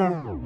Oh.